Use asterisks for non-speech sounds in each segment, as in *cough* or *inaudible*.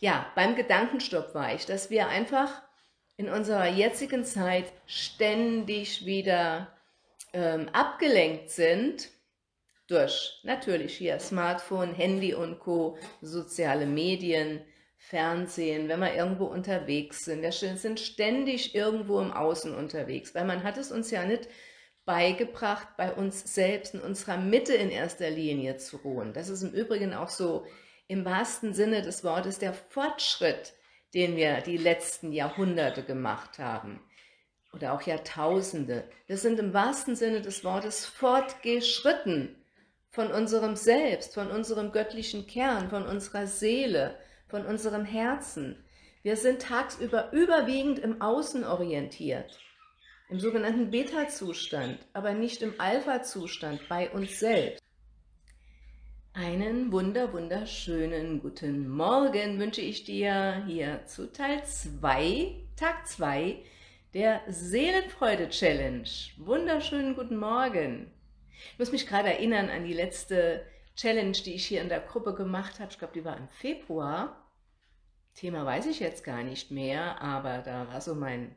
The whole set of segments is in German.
Ja, beim Gedankenstopp war ich, dass wir einfach in unserer jetzigen Zeit ständig wieder ähm, abgelenkt sind durch natürlich hier Smartphone, Handy und Co., soziale Medien, Fernsehen, wenn wir irgendwo unterwegs sind. Wir sind ständig irgendwo im Außen unterwegs, weil man hat es uns ja nicht beigebracht, bei uns selbst in unserer Mitte in erster Linie zu ruhen. Das ist im Übrigen auch so im wahrsten Sinne des Wortes der Fortschritt, den wir die letzten Jahrhunderte gemacht haben oder auch Jahrtausende. Wir sind im wahrsten Sinne des Wortes fortgeschritten von unserem Selbst, von unserem göttlichen Kern, von unserer Seele, von unserem Herzen. Wir sind tagsüber überwiegend im Außen orientiert, im sogenannten Beta-Zustand, aber nicht im Alpha-Zustand bei uns selbst. Einen wunder, wunderschönen guten Morgen wünsche ich dir hier zu Teil 2, Tag 2 der Seelenfreude-Challenge. Wunderschönen guten Morgen. Ich muss mich gerade erinnern an die letzte Challenge, die ich hier in der Gruppe gemacht habe. Ich glaube, die war im Februar. Thema weiß ich jetzt gar nicht mehr, aber da war so mein,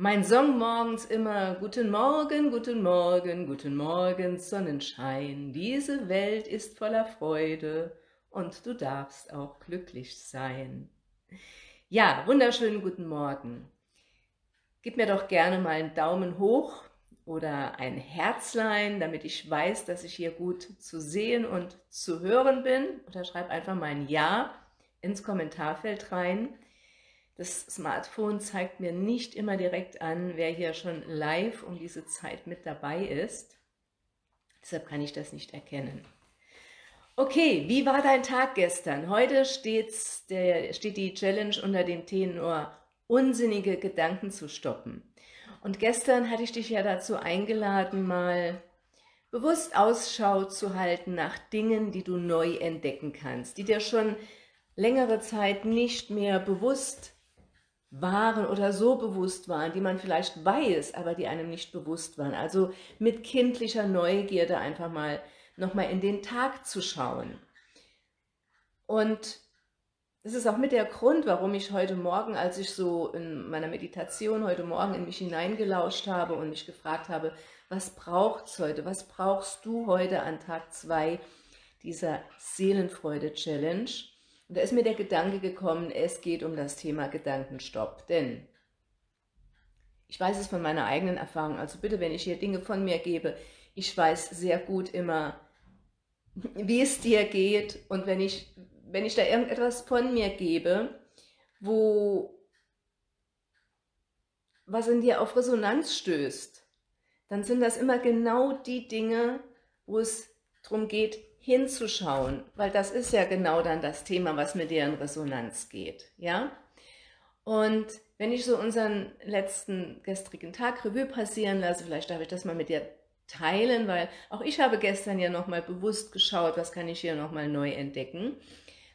mein Song morgens immer Guten Morgen, guten Morgen, guten Morgen, Sonnenschein. Diese Welt ist voller Freude und du darfst auch glücklich sein. Ja, wunderschönen guten Morgen. Gib mir doch gerne mal einen Daumen hoch oder ein Herzlein, damit ich weiß, dass ich hier gut zu sehen und zu hören bin. Oder schreib einfach mal ein Ja ins Kommentarfeld rein. Das Smartphone zeigt mir nicht immer direkt an, wer hier schon live um diese Zeit mit dabei ist. Deshalb kann ich das nicht erkennen. Okay, wie war dein Tag gestern? Heute steht's, der, steht die Challenge unter dem Tenor unsinnige Gedanken zu stoppen. Und gestern hatte ich dich ja dazu eingeladen, mal bewusst Ausschau zu halten nach Dingen, die du neu entdecken kannst, die dir schon längere Zeit nicht mehr bewusst waren oder so bewusst waren, die man vielleicht weiß, aber die einem nicht bewusst waren. Also mit kindlicher Neugierde einfach mal nochmal in den Tag zu schauen. Und das ist auch mit der Grund, warum ich heute Morgen, als ich so in meiner Meditation heute Morgen in mich hineingelauscht habe und mich gefragt habe, was braucht es heute, was brauchst du heute an Tag 2 dieser Seelenfreude-Challenge? Und da ist mir der Gedanke gekommen, es geht um das Thema Gedankenstopp, denn ich weiß es von meiner eigenen Erfahrung, also bitte, wenn ich hier Dinge von mir gebe, ich weiß sehr gut immer, wie es dir geht. Und wenn ich wenn ich da irgendetwas von mir gebe, wo was in dir auf Resonanz stößt, dann sind das immer genau die Dinge, wo es darum geht, hinzuschauen, weil das ist ja genau dann das Thema, was mit dir in Resonanz geht, ja? Und wenn ich so unseren letzten gestrigen Tag Revue passieren lasse, vielleicht darf ich das mal mit dir teilen, weil auch ich habe gestern ja nochmal bewusst geschaut, was kann ich hier nochmal neu entdecken.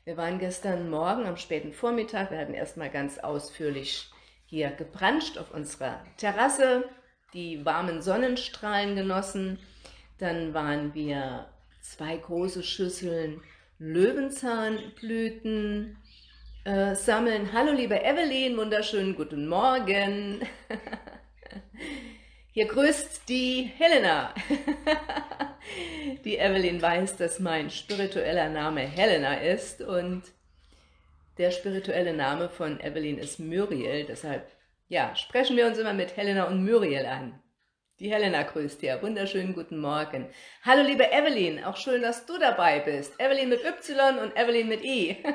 Wir waren gestern Morgen am späten Vormittag, wir hatten erstmal ganz ausführlich hier gebranscht auf unserer Terrasse, die warmen Sonnenstrahlen genossen. Dann waren wir zwei große Schüsseln Löwenzahnblüten äh, sammeln. Hallo liebe Evelyn, wunderschönen guten Morgen. *laughs* Hier grüßt die Helena. *laughs* die Evelyn weiß, dass mein spiritueller Name Helena ist und der spirituelle Name von Evelyn ist Muriel. Deshalb, ja, sprechen wir uns immer mit Helena und Muriel an. Die Helena grüßt dir. Wunderschönen guten Morgen. Hallo liebe Evelyn, auch schön, dass du dabei bist. Evelyn mit Y und Evelyn mit I. *laughs*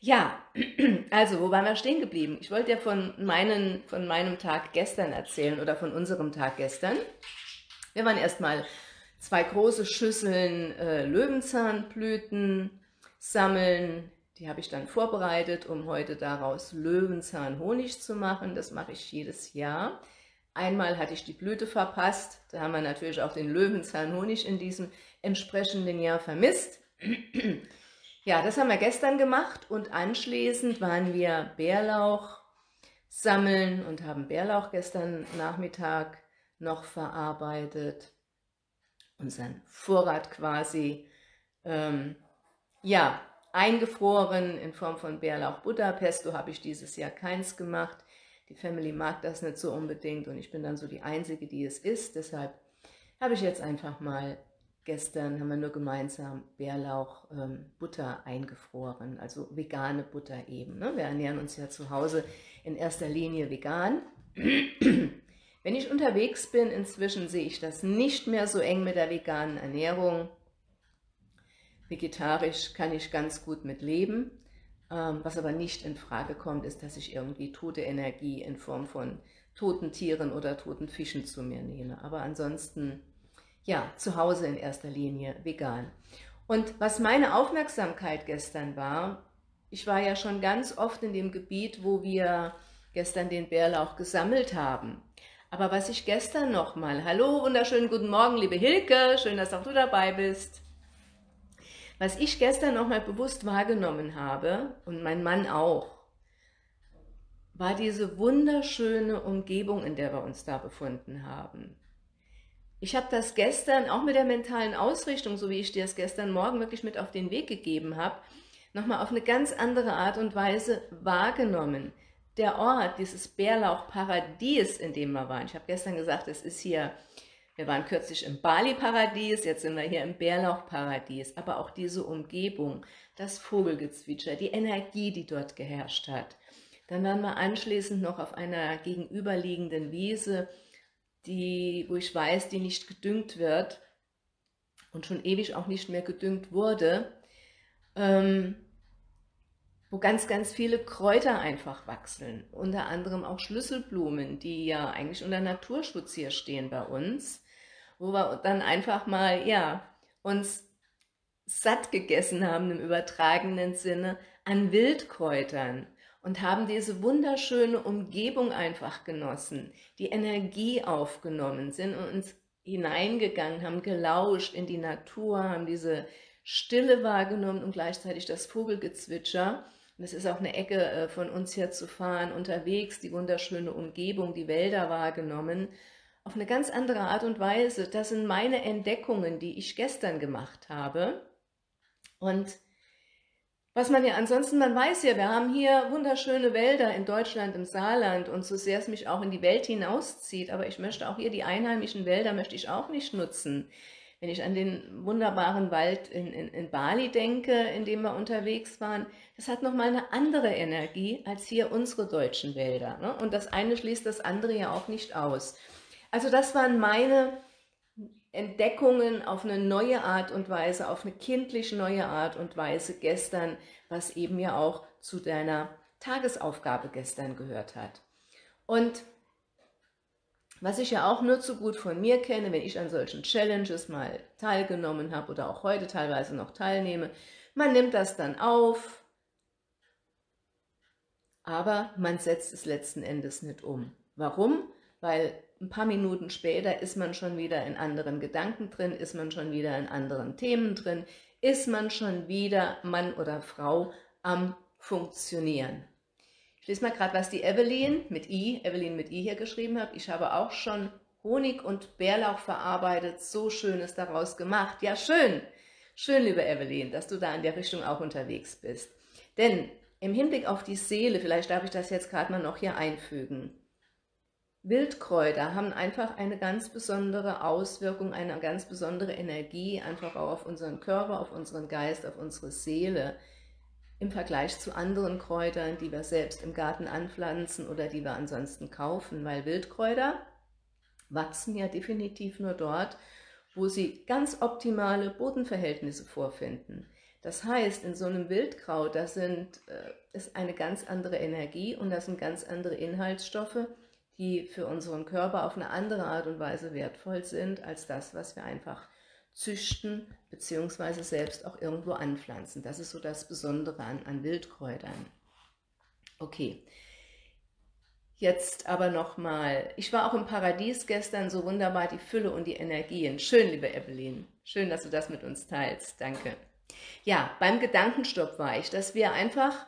Ja, *clears throat* also wo waren wir stehen geblieben? Ich wollte ja von, meinen, von meinem Tag gestern erzählen oder von unserem Tag gestern. Wir waren erstmal zwei große Schüsseln äh, Löwenzahnblüten sammeln. Die habe ich dann vorbereitet, um heute daraus Löwenzahnhonig zu machen. Das mache ich jedes Jahr. Einmal hatte ich die Blüte verpasst. Da haben wir natürlich auch den Löwenzahnhonig in diesem entsprechenden Jahr vermisst. *clears throat* Ja, das haben wir gestern gemacht und anschließend waren wir Bärlauch sammeln und haben Bärlauch gestern Nachmittag noch verarbeitet. Unseren Vorrat quasi, ähm, ja, eingefroren in Form von Bärlauch Butter. Pesto habe ich dieses Jahr keins gemacht. Die Family mag das nicht so unbedingt und ich bin dann so die Einzige, die es isst. Deshalb habe ich jetzt einfach mal, gestern haben wir nur gemeinsam Bärlauch ähm, Butter eingefroren, also vegane Butter eben. Ne? Wir ernähren uns ja zu Hause in erster Linie vegan. *clears throat* Wenn ich unterwegs bin, inzwischen sehe ich das nicht mehr so eng mit der veganen Ernährung. Vegetarisch kann ich ganz gut mit leben. Ähm, was aber nicht in Frage kommt, ist, dass ich irgendwie tote Energie in Form von toten Tieren oder toten Fischen zu mir nehme. Aber ansonsten, ja, zu Hause in erster Linie vegan. Und was meine Aufmerksamkeit gestern war, ich war ja schon ganz oft in dem Gebiet, wo wir gestern den Bärlauch gesammelt haben. Aber was ich gestern nochmal, hallo, wunderschönen guten Morgen, liebe Hilke, schön, dass auch du dabei bist. Was ich gestern nochmal bewusst wahrgenommen habe, und mein Mann auch, war diese wunderschöne Umgebung, in der wir uns da befunden haben. Ich habe das gestern auch mit der mentalen Ausrichtung, so wie ich dir es gestern Morgen wirklich mit auf den Weg gegeben habe, nochmal auf eine ganz andere Art und Weise wahrgenommen der Ort, dieses Bärlauchparadies, in dem wir waren. Ich habe gestern gesagt, es ist hier, wir waren kürzlich im Bali-Paradies, jetzt sind wir hier im Bärlauchparadies, aber auch diese Umgebung, das Vogelgezwitscher, die Energie, die dort geherrscht hat. Dann waren wir anschließend noch auf einer gegenüberliegenden Wiese, die, wo ich weiß, die nicht gedüngt wird und schon ewig auch nicht mehr gedüngt wurde. Ähm, wo ganz, ganz viele Kräuter einfach wachsen, unter anderem auch Schlüsselblumen, die ja eigentlich unter Naturschutz hier stehen bei uns, wo wir dann einfach mal, ja, uns satt gegessen haben im übertragenen Sinne an Wildkräutern und haben diese wunderschöne Umgebung einfach genossen, die Energie aufgenommen, sind und uns hineingegangen, haben gelauscht in die Natur, haben diese Stille wahrgenommen und gleichzeitig das Vogelgezwitscher. Es ist auch eine Ecke äh, von uns hier zu fahren, unterwegs, die wunderschöne Umgebung, die Wälder wahrgenommen, auf eine ganz andere Art und Weise. Das sind meine Entdeckungen, die ich gestern gemacht habe. Und was man ja ansonsten, man weiß ja, wir haben hier wunderschöne Wälder in Deutschland, im Saarland und so sehr es mich auch in die Welt hinauszieht, aber ich möchte auch hier die einheimischen Wälder möchte ich auch nicht nutzen. Wenn ich an den wunderbaren Wald in, in, in Bali denke, in dem wir unterwegs waren, das hat nochmal eine andere Energie als hier unsere deutschen Wälder. Ne? Und das eine schließt das andere ja auch nicht aus. Also das waren meine Entdeckungen auf eine neue Art und Weise, auf eine kindlich neue Art und Weise gestern, was eben ja auch zu deiner Tagesaufgabe gestern gehört hat. Und was ich ja auch nur zu gut von mir kenne, wenn ich an solchen Challenges mal teilgenommen habe oder auch heute teilweise noch teilnehme, man nimmt das dann auf, aber man setzt es letzten Endes nicht um. Warum? Weil ein paar Minuten später ist man schon wieder in anderen Gedanken drin, ist man schon wieder in anderen Themen drin, ist man schon wieder Mann oder Frau am Funktionieren. Ich lese mal gerade, was die Evelyn mit I, Evelyn mit I hier geschrieben hat. Ich habe auch schon Honig und Bärlauch verarbeitet, so Schönes daraus gemacht. Ja, schön, schön, liebe Evelyn, dass du da in der Richtung auch unterwegs bist. Denn im Hinblick auf die Seele, vielleicht darf ich das jetzt gerade mal noch hier einfügen, Wildkräuter haben einfach eine ganz besondere Auswirkung, eine ganz besondere Energie, einfach auch auf unseren Körper, auf unseren Geist, auf unsere Seele im Vergleich zu anderen Kräutern, die wir selbst im Garten anpflanzen oder die wir ansonsten kaufen, weil Wildkräuter wachsen ja definitiv nur dort, wo sie ganz optimale Bodenverhältnisse vorfinden. Das heißt, in so einem Wildkraut, da sind, äh, ist eine ganz andere Energie und das sind ganz andere Inhaltsstoffe, die für unseren Körper auf eine andere Art und Weise wertvoll sind, als das, was wir einfach züchten bzw. selbst auch irgendwo anpflanzen. Das ist so das Besondere an, an Wildkräutern. Okay, jetzt aber nochmal, ich war auch im Paradies gestern, so wunderbar die Fülle und die Energien. Schön, liebe Evelyn, schön, dass du das mit uns teilst, danke. Ja, beim Gedankenstopp war ich, dass wir einfach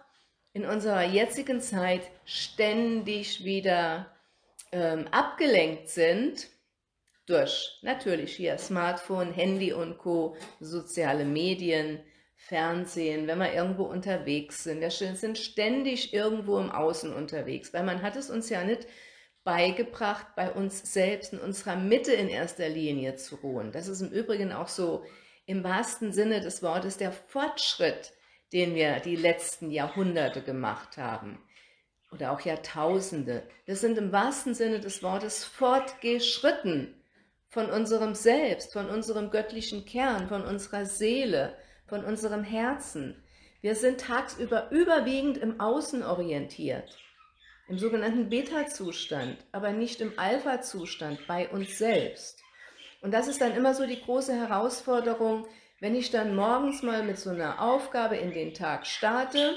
in unserer jetzigen Zeit ständig wieder ähm, abgelenkt sind durch natürlich hier Smartphone, Handy und Co., soziale Medien, Fernsehen, wenn wir irgendwo unterwegs sind. Wir sind ständig irgendwo im Außen unterwegs, weil man hat es uns ja nicht beigebracht, bei uns selbst in unserer Mitte in erster Linie zu ruhen. Das ist im Übrigen auch so im wahrsten Sinne des Wortes der Fortschritt, den wir die letzten Jahrhunderte gemacht haben oder auch Jahrtausende. Wir sind im wahrsten Sinne des Wortes fortgeschritten von unserem Selbst, von unserem göttlichen Kern, von unserer Seele, von unserem Herzen. Wir sind tagsüber überwiegend im Außen orientiert, im sogenannten Beta-Zustand, aber nicht im Alpha-Zustand bei uns selbst. Und das ist dann immer so die große Herausforderung, wenn ich dann morgens mal mit so einer Aufgabe in den Tag starte,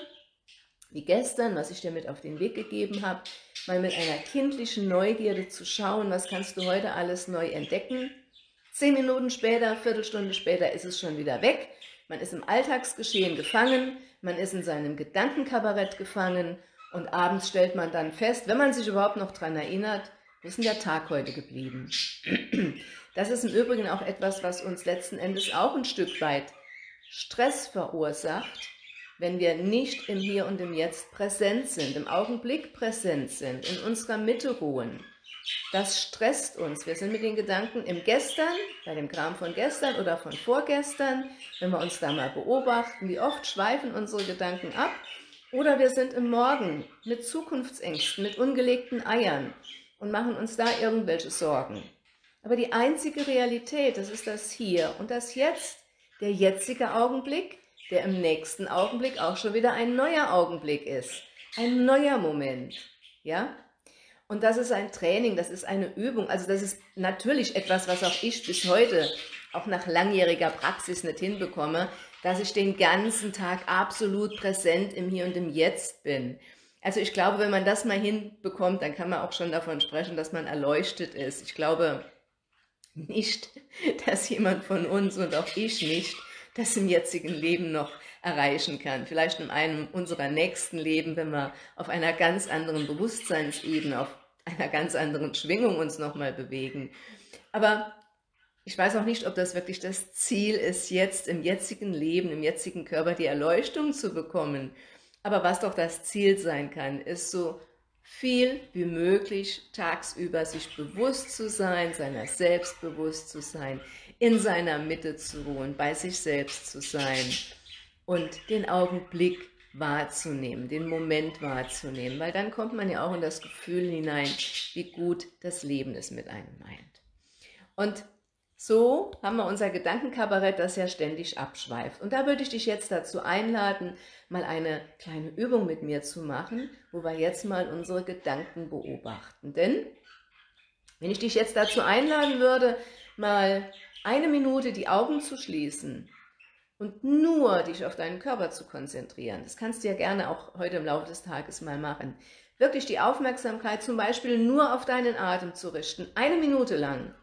wie gestern, was ich dir mit auf den Weg gegeben habe, mal mit einer kindlichen Neugierde zu schauen, was kannst du heute alles neu entdecken. Zehn Minuten später, Viertelstunde später ist es schon wieder weg. Man ist im Alltagsgeschehen gefangen, man ist in seinem Gedankenkabarett gefangen und abends stellt man dann fest, wenn man sich überhaupt noch daran erinnert, wo ist denn der Tag heute geblieben? *clears throat* Das ist im Übrigen auch etwas, was uns letzten Endes auch ein Stück weit Stress verursacht, wenn wir nicht im Hier und im Jetzt präsent sind, im Augenblick präsent sind, in unserer Mitte ruhen. Das stresst uns. Wir sind mit den Gedanken im Gestern, bei dem Kram von gestern oder von vorgestern, wenn wir uns da mal beobachten, wie oft schweifen unsere Gedanken ab. Oder wir sind im Morgen mit Zukunftsängsten, mit ungelegten Eiern und machen uns da irgendwelche Sorgen. Aber die einzige Realität, das ist das Hier und das Jetzt, der jetzige Augenblick, der im nächsten Augenblick auch schon wieder ein neuer Augenblick ist. Ein neuer Moment. Ja? Und das ist ein Training, das ist eine Übung. Also das ist natürlich etwas, was auch ich bis heute, auch nach langjähriger Praxis nicht hinbekomme, dass ich den ganzen Tag absolut präsent im Hier und im Jetzt bin. Also ich glaube, wenn man das mal hinbekommt, dann kann man auch schon davon sprechen, dass man erleuchtet ist. Ich glaube nicht, *laughs* dass jemand von uns und auch ich nicht das im jetzigen Leben noch erreichen kann. Vielleicht in einem unserer nächsten Leben, wenn wir auf einer ganz anderen Bewusstseinsebene, auf einer ganz anderen Schwingung uns nochmal bewegen. Aber ich weiß auch nicht, ob das wirklich das Ziel ist, jetzt im jetzigen Leben, im jetzigen Körper die Erleuchtung zu bekommen. Aber was doch das Ziel sein kann, ist so viel wie möglich tagsüber sich bewusst zu sein, seiner selbst bewusst zu sein, in seiner Mitte zu ruhen, bei sich selbst zu sein und den Augenblick wahrzunehmen, den Moment wahrzunehmen, weil dann kommt man ja auch in das Gefühl hinein, wie gut das Leben es mit einem meint. Und so haben wir unser Gedankenkabarett, das ja ständig abschweift. Und da würde ich dich jetzt dazu einladen, mal eine kleine Übung mit mir zu machen, wo wir jetzt mal unsere Gedanken beobachten. Denn wenn ich dich jetzt dazu einladen würde, mal eine Minute die Augen zu schließen und nur dich auf deinen Körper zu konzentrieren, das kannst du ja gerne auch heute im Laufe des Tages mal machen, wirklich die Aufmerksamkeit zum Beispiel nur auf deinen Atem zu richten, eine Minute lang,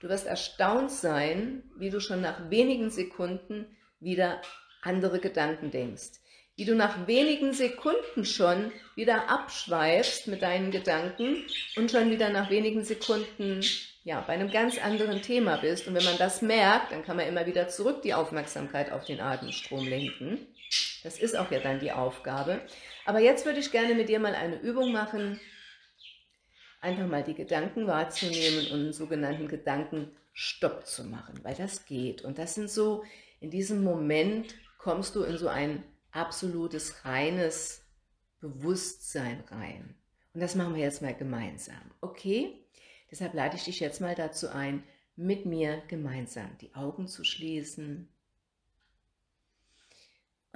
Du wirst erstaunt sein, wie du schon nach wenigen Sekunden wieder andere Gedanken denkst. Wie du nach wenigen Sekunden schon wieder abschweifst mit deinen Gedanken und schon wieder nach wenigen Sekunden ja, bei einem ganz anderen Thema bist. Und wenn man das merkt, dann kann man immer wieder zurück die Aufmerksamkeit auf den Atemstrom lenken. Das ist auch ja dann die Aufgabe. Aber jetzt würde ich gerne mit dir mal eine Übung machen, einfach mal die Gedanken wahrzunehmen und einen sogenannten Gedankenstopp zu machen, weil das geht. Und das sind so, in diesem Moment kommst du in so ein absolutes, reines Bewusstsein rein. Und das machen wir jetzt mal gemeinsam, okay? Deshalb lade ich dich jetzt mal dazu ein, mit mir gemeinsam die Augen zu schließen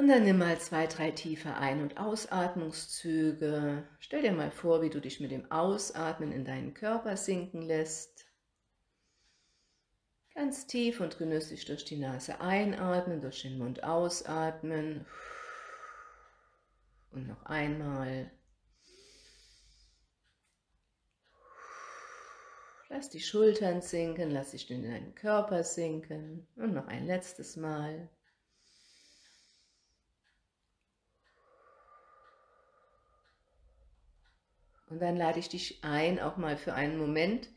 und dann nimm mal zwei, drei tiefe Ein- und Ausatmungszüge. Stell dir mal vor, wie du dich mit dem Ausatmen in deinen Körper sinken lässt. Ganz tief und genüsslich durch die Nase einatmen, durch den Mund ausatmen. Und noch einmal. Lass die Schultern sinken, lass dich in deinen Körper sinken. Und noch ein letztes Mal. Und dann lade ich dich ein, auch mal für einen Moment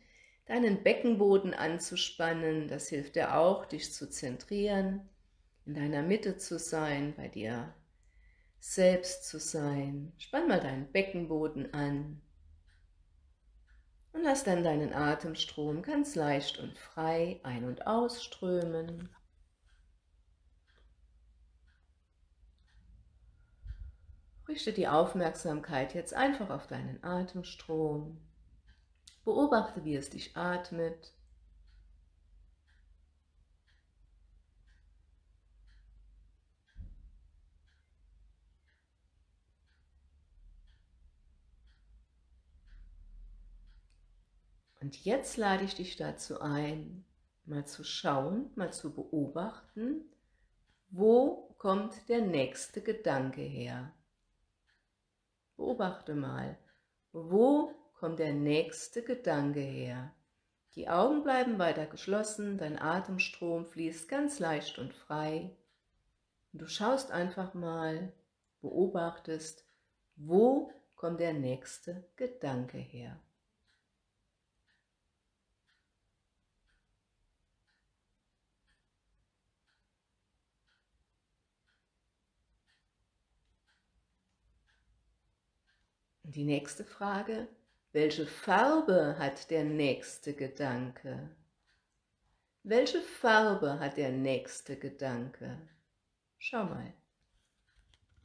deinen Beckenboden anzuspannen. Das hilft dir auch, dich zu zentrieren. in deiner Mitte zu sein, bei dir selbst zu sein. Spann mal deinen Beckenboden an und lass dann deinen Atemstrom ganz leicht und frei ein- und ausströmen. Richte die Aufmerksamkeit jetzt einfach auf deinen Atemstrom. Beobachte, wie es dich atmet. Und jetzt lade ich dich dazu ein, mal zu schauen, mal zu beobachten, wo kommt der nächste Gedanke her. Beobachte mal, wo kommt der nächste Gedanke her. Die Augen bleiben weiter geschlossen, dein Atemstrom fließt ganz leicht und frei. Und du schaust einfach mal, beobachtest, wo kommt der nächste Gedanke her. Die nächste Frage, welche Farbe hat der nächste Gedanke? Welche Farbe hat der nächste Gedanke? Schau mal.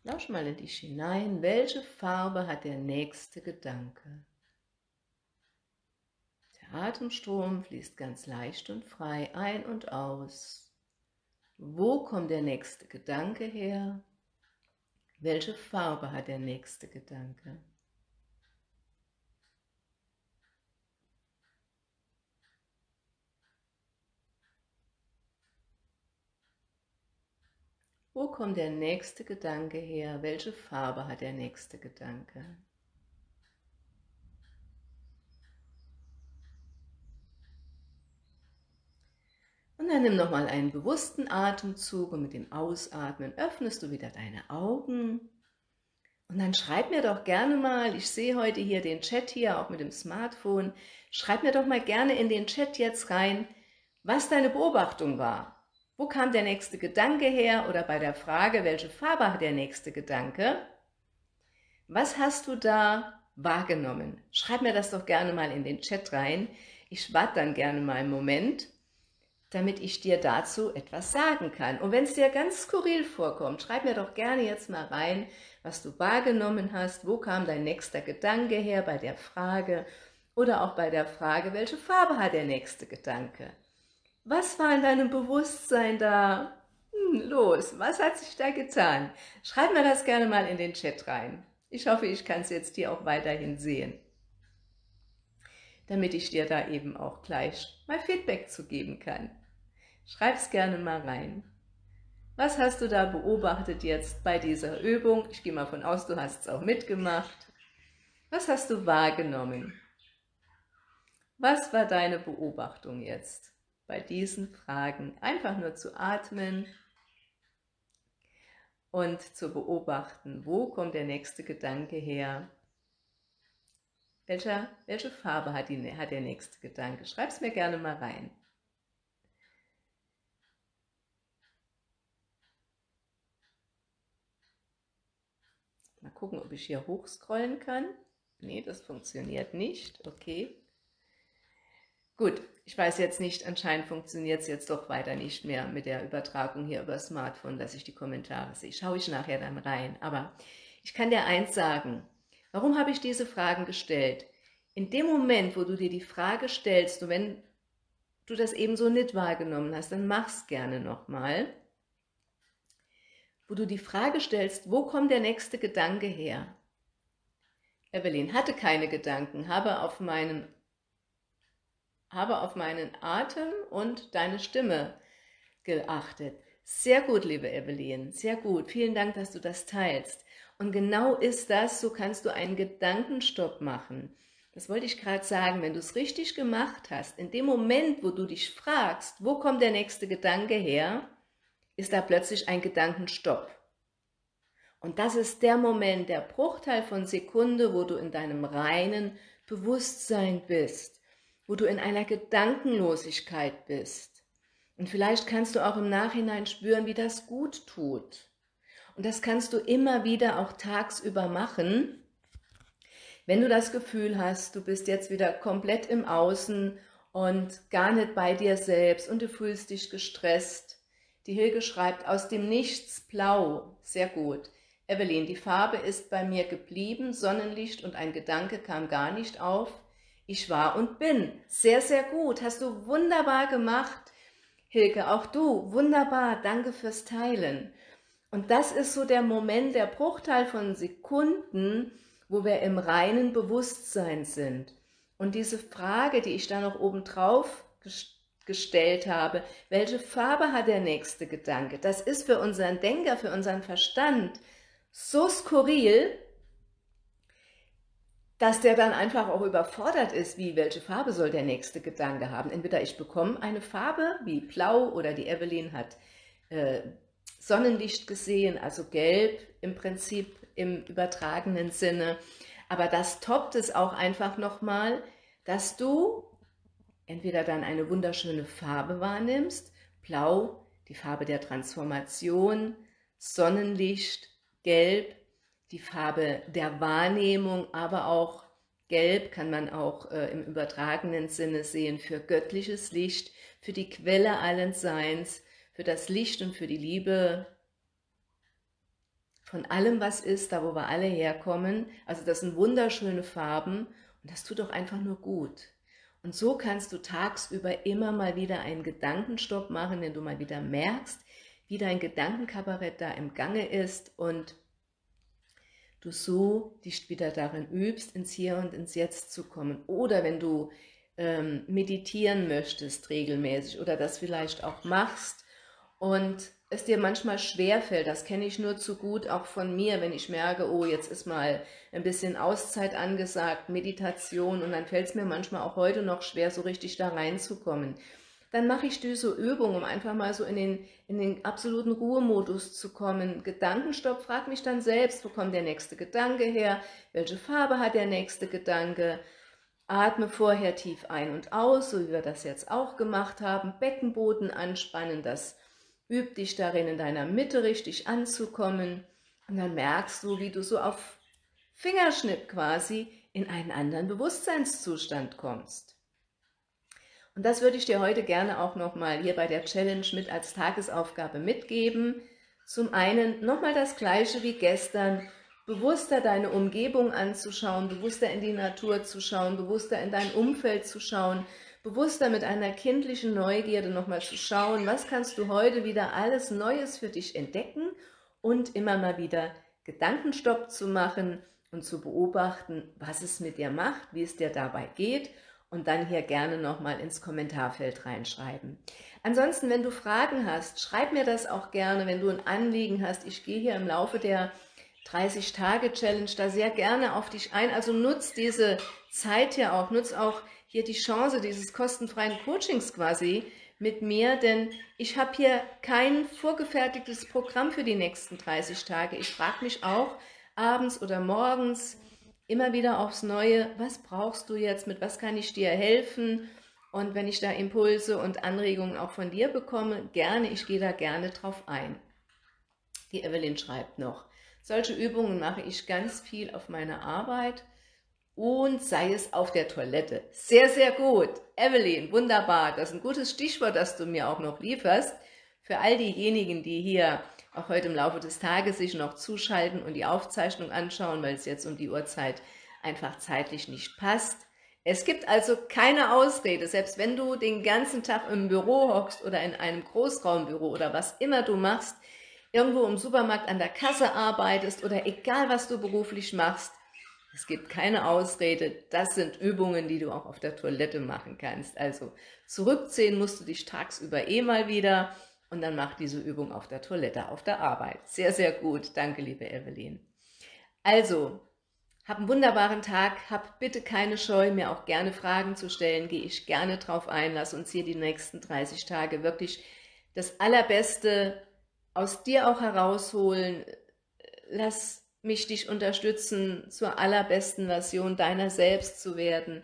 Lausch mal in dich hinein. Welche Farbe hat der nächste Gedanke? Der Atemstrom fließt ganz leicht und frei ein und aus. Wo kommt der nächste Gedanke her? Welche Farbe hat der nächste Gedanke? Wo kommt der nächste Gedanke her? Welche Farbe hat der nächste Gedanke? Und dann nimm nochmal einen bewussten Atemzug und mit dem Ausatmen öffnest du wieder deine Augen. Und dann schreib mir doch gerne mal, ich sehe heute hier den Chat hier, auch mit dem Smartphone, schreib mir doch mal gerne in den Chat jetzt rein, was deine Beobachtung war. Wo kam der nächste Gedanke her? Oder bei der Frage, welche Farbe hat der nächste Gedanke? Was hast du da wahrgenommen? Schreib mir das doch gerne mal in den Chat rein. Ich warte dann gerne mal einen Moment, damit ich dir dazu etwas sagen kann. Und wenn es dir ganz skurril vorkommt, schreib mir doch gerne jetzt mal rein, was du wahrgenommen hast. Wo kam dein nächster Gedanke her bei der Frage? Oder auch bei der Frage, welche Farbe hat der nächste Gedanke? Was war in deinem Bewusstsein da hm, los? Was hat sich da getan? Schreib mir das gerne mal in den Chat rein. Ich hoffe, ich kann es jetzt dir auch weiterhin sehen, damit ich dir da eben auch gleich mal Feedback zu geben kann. Schreib es gerne mal rein. Was hast du da beobachtet jetzt bei dieser Übung? Ich gehe mal von aus, du hast es auch mitgemacht. Was hast du wahrgenommen? Was war deine Beobachtung jetzt? Bei diesen Fragen einfach nur zu atmen und zu beobachten, wo kommt der nächste Gedanke her, Welcher, welche Farbe hat, die, hat der nächste Gedanke? Schreib es mir gerne mal rein. Mal gucken, ob ich hier hochscrollen kann. Nee, das funktioniert nicht. Okay. Gut, ich weiß jetzt nicht, anscheinend funktioniert es jetzt doch weiter nicht mehr mit der Übertragung hier über Smartphone, dass ich die Kommentare sehe. Schaue ich nachher dann rein. Aber ich kann dir eins sagen. Warum habe ich diese Fragen gestellt? In dem Moment, wo du dir die Frage stellst, und wenn du das eben so nicht wahrgenommen hast, dann mach's gerne nochmal. Wo du die Frage stellst, wo kommt der nächste Gedanke her? Evelyn hatte keine Gedanken, habe auf meinen habe auf meinen Atem und deine Stimme geachtet. Sehr gut, liebe Evelyn, sehr gut. Vielen Dank, dass du das teilst. Und genau ist das, so kannst du einen Gedankenstopp machen. Das wollte ich gerade sagen, wenn du es richtig gemacht hast, in dem Moment, wo du dich fragst, wo kommt der nächste Gedanke her, ist da plötzlich ein Gedankenstopp. Und das ist der Moment, der Bruchteil von Sekunde, wo du in deinem reinen Bewusstsein bist wo du in einer Gedankenlosigkeit bist. Und vielleicht kannst du auch im Nachhinein spüren, wie das gut tut. Und das kannst du immer wieder auch tagsüber machen, wenn du das Gefühl hast, du bist jetzt wieder komplett im Außen und gar nicht bei dir selbst und du fühlst dich gestresst. Die Hilge schreibt, aus dem Nichts blau, sehr gut. Evelyn, die Farbe ist bei mir geblieben, Sonnenlicht und ein Gedanke kam gar nicht auf. Ich war und bin. Sehr, sehr gut. Hast du wunderbar gemacht. Hilke, auch du. Wunderbar. Danke fürs Teilen. Und das ist so der Moment, der Bruchteil von Sekunden, wo wir im reinen Bewusstsein sind. Und diese Frage, die ich da noch oben drauf gestellt habe, welche Farbe hat der nächste Gedanke? Das ist für unseren Denker, für unseren Verstand so skurril, dass der dann einfach auch überfordert ist, wie welche Farbe soll der nächste Gedanke haben. Entweder ich bekomme eine Farbe wie blau oder die Evelyn hat äh, Sonnenlicht gesehen, also gelb im Prinzip im übertragenen Sinne. Aber das toppt es auch einfach nochmal, dass du entweder dann eine wunderschöne Farbe wahrnimmst, blau, die Farbe der Transformation, Sonnenlicht, gelb, die Farbe der Wahrnehmung, aber auch gelb kann man auch äh, im übertragenen Sinne sehen für göttliches Licht, für die Quelle allen Seins, für das Licht und für die Liebe von allem, was ist, da wo wir alle herkommen. Also das sind wunderschöne Farben und das tut doch einfach nur gut. Und so kannst du tagsüber immer mal wieder einen Gedankenstopp machen, wenn du mal wieder merkst, wie dein Gedankenkabarett da im Gange ist und du so dich wieder darin übst, ins Hier und ins Jetzt zu kommen. Oder wenn du ähm, meditieren möchtest regelmäßig oder das vielleicht auch machst und es dir manchmal schwerfällt, das kenne ich nur zu gut, auch von mir, wenn ich merke, oh, jetzt ist mal ein bisschen Auszeit angesagt, Meditation und dann fällt es mir manchmal auch heute noch schwer, so richtig da reinzukommen. Dann mache ich diese Übung, um einfach mal so in den, in den absoluten Ruhemodus zu kommen. Gedankenstopp, frag mich dann selbst, wo kommt der nächste Gedanke her, welche Farbe hat der nächste Gedanke, Atme vorher tief ein und aus, so wie wir das jetzt auch gemacht haben. Beckenboden anspannen, das Üb dich darin, in deiner Mitte richtig anzukommen und dann merkst du, wie du so auf Fingerschnipp quasi in einen anderen Bewusstseinszustand kommst. Und das würde ich dir heute gerne auch nochmal hier bei der Challenge mit als Tagesaufgabe mitgeben. Zum einen nochmal das Gleiche wie gestern, bewusster deine Umgebung anzuschauen, bewusster in die Natur zu schauen, bewusster in dein Umfeld zu schauen, bewusster mit einer kindlichen Neugierde nochmal zu schauen, was kannst du heute wieder alles Neues für dich entdecken und immer mal wieder Gedankenstopp zu machen und zu beobachten, was es mit dir macht, wie es dir dabei geht und dann hier gerne nochmal ins Kommentarfeld reinschreiben. Ansonsten, wenn du Fragen hast, schreib mir das auch gerne, wenn du ein Anliegen hast. Ich gehe hier im Laufe der 30-Tage-Challenge da sehr gerne auf dich ein. Also nutz diese Zeit hier auch, nutz auch hier die Chance dieses kostenfreien Coachings quasi mit mir, denn ich habe hier kein vorgefertigtes Programm für die nächsten 30 Tage. Ich frage mich auch abends oder morgens immer wieder aufs Neue, was brauchst du jetzt, mit was kann ich dir helfen? Und wenn ich da Impulse und Anregungen auch von dir bekomme, gerne, ich gehe da gerne drauf ein. Die Evelyn schreibt noch, solche Übungen mache ich ganz viel auf meiner Arbeit und sei es auf der Toilette. Sehr, sehr gut. Evelyn, wunderbar. Das ist ein gutes Stichwort, das du mir auch noch lieferst. Für all diejenigen, die hier auch heute im Laufe des Tages sich noch zuschalten und die Aufzeichnung anschauen, weil es jetzt um die Uhrzeit einfach zeitlich nicht passt. Es gibt also keine Ausrede, selbst wenn du den ganzen Tag im Büro hockst oder in einem Großraumbüro oder was immer du machst, irgendwo im Supermarkt an der Kasse arbeitest oder egal was du beruflich machst, es gibt keine Ausrede, das sind Übungen, die du auch auf der Toilette machen kannst. Also zurückziehen musst du dich tagsüber eh mal wieder und dann mach diese Übung auf der Toilette, auf der Arbeit. Sehr, sehr gut. Danke, liebe Evelyn. Also, hab einen wunderbaren Tag, hab bitte keine Scheu, mir auch gerne Fragen zu stellen, gehe ich gerne drauf ein, lass uns hier die nächsten 30 Tage wirklich das Allerbeste aus dir auch herausholen. Lass mich dich unterstützen, zur allerbesten Version deiner selbst zu werden.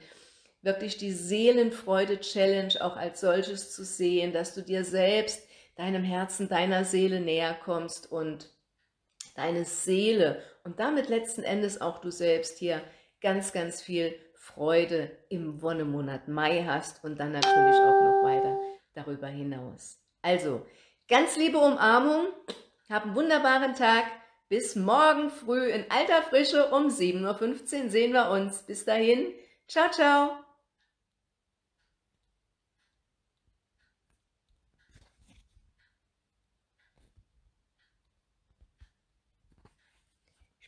wirklich die Seelenfreude-Challenge auch als solches zu sehen, dass du dir selbst, deinem Herzen, deiner Seele näher kommst und deine Seele und damit letzten Endes auch du selbst hier ganz, ganz viel Freude im Wonnemonat Mai hast und dann natürlich auch noch weiter darüber hinaus. Also, ganz liebe Umarmung, hab einen wunderbaren Tag, bis morgen früh in alter Frische um 7.15 Uhr sehen wir uns. Bis dahin, ciao, ciao.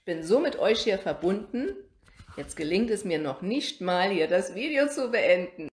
Bin so mit euch hier verbunden. Jetzt gelingt es mir noch nicht mal, hier das Video zu beenden.